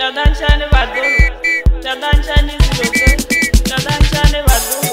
Shadan Shani Vadu, Shadan Shani Ziloke, Shadan Shani Vadu.